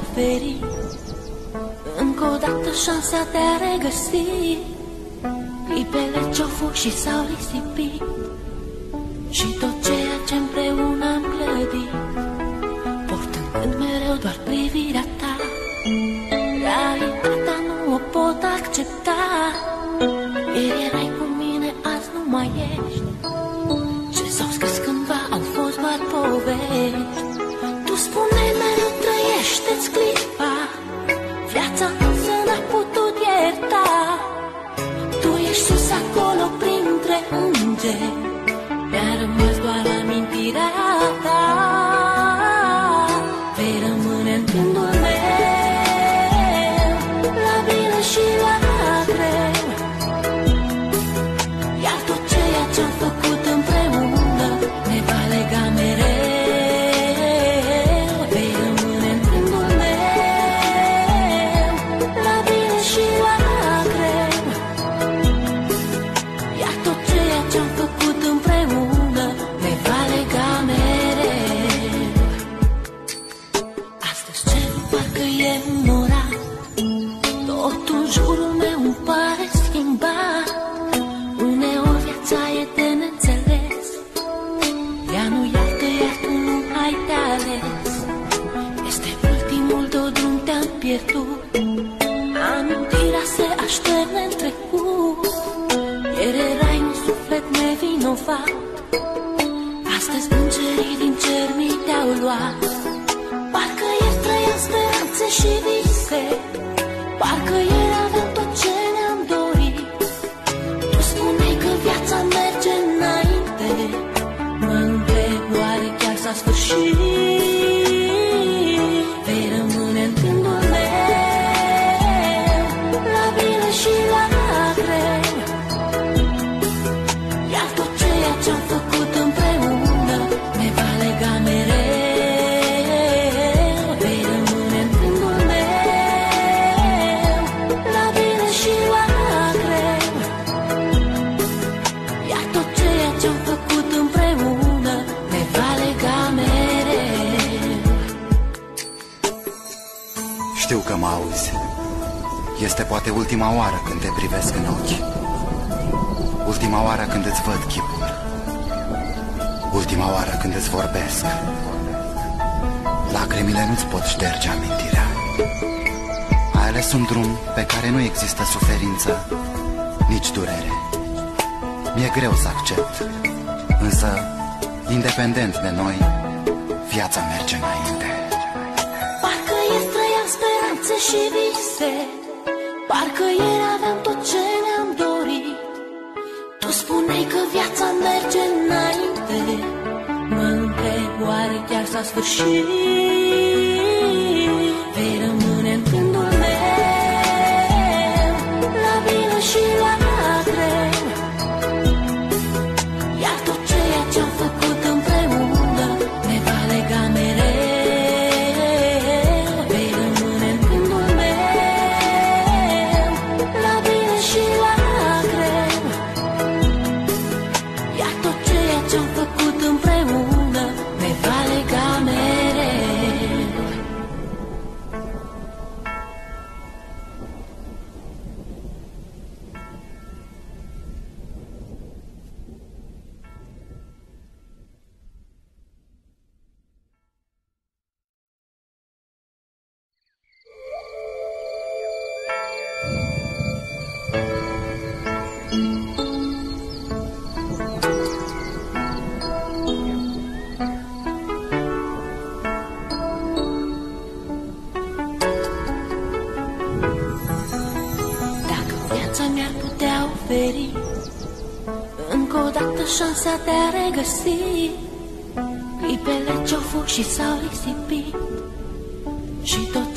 oferi Încă o dată șansa de a regăsi Clipele ce-au fost și s-au risipit Și tot noche era más para mi tirada, pero no entiendo. Pierdut. Amintirea se așterne în trecut. Ieri erai un suflet nevinovat. Astăzi îngerii din cer mi te-au luat. Parcă ieri trăiam speranțe și vise. Parcă ieri Știu că mă auzi. Este poate ultima oară când te privesc în ochi. Ultima oară când îți văd chipul. Ultima oară când îți vorbesc. Lacrimile nu-ți pot șterge amintirea. Ai ales un drum pe care nu există suferință, nici durere. Mi-e greu să accept, însă, independent de noi, viața merge înainte. Și vise Parcă ieri aveam tot ce ne-am dorit. Tu spuneai că viața merge înainte Mă întreb oare chiar s-a sfârșit șansa de a regăsi Clipele ce-au fost și s-au risipit. Și tot